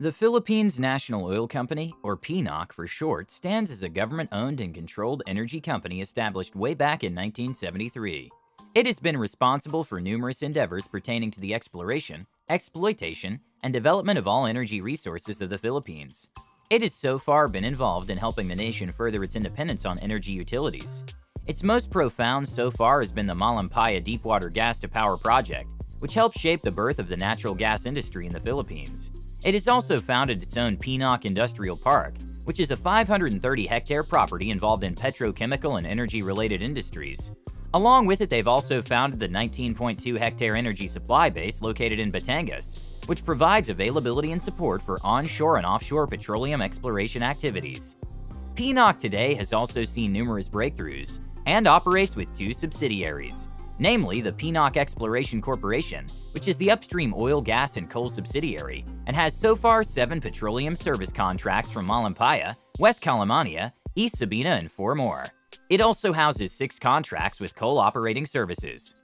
The Philippines National Oil Company, or PNOC for short, stands as a government-owned and controlled energy company established way back in 1973. It has been responsible for numerous endeavors pertaining to the exploration, exploitation, and development of all energy resources of the Philippines. It has so far been involved in helping the nation further its independence on energy utilities. Its most profound so far has been the Malampaya Deepwater Gas to Power project, which helped shape the birth of the natural gas industry in the Philippines. It has also founded its own PNOC Industrial Park, which is a 530-hectare property involved in petrochemical and energy-related industries. Along with it, they've also founded the 19.2-hectare energy supply base located in Batangas, which provides availability and support for onshore and offshore petroleum exploration activities. PNOC today has also seen numerous breakthroughs and operates with two subsidiaries, namely the PNOC Exploration Corporation, which is the upstream oil, gas, and coal subsidiary, and has so far seven petroleum service contracts from Malampaya, West Kalamania, East Sabina, and four more. It also houses six contracts with coal operating services.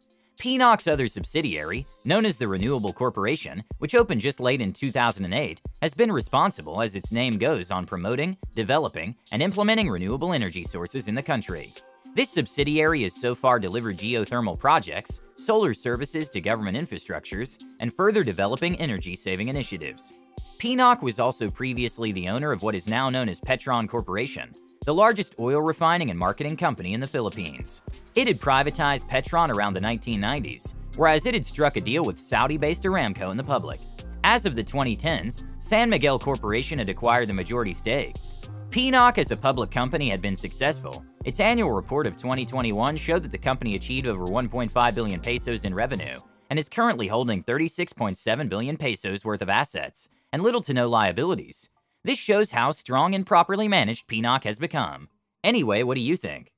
PNOC's other subsidiary, known as the Renewable Corporation, which opened just late in 2008, has been responsible, as its name goes, on promoting, developing, and implementing renewable energy sources in the country. This subsidiary has so far delivered geothermal projects, solar services to government infrastructures, and further developing energy-saving initiatives. PNOC was also previously the owner of what is now known as Petron Corporation, the largest oil refining and marketing company in the Philippines. It had privatized Petron around the 1990s, whereas it had struck a deal with Saudi-based Aramco in the public. As of the 2010s, San Miguel Corporation had acquired the majority stake, PNOC as a public company had been successful. Its annual report of 2021 showed that the company achieved over 1.5 billion pesos in revenue and is currently holding 36.7 billion pesos worth of assets and little to no liabilities. This shows how strong and properly managed PNOC has become. Anyway, what do you think?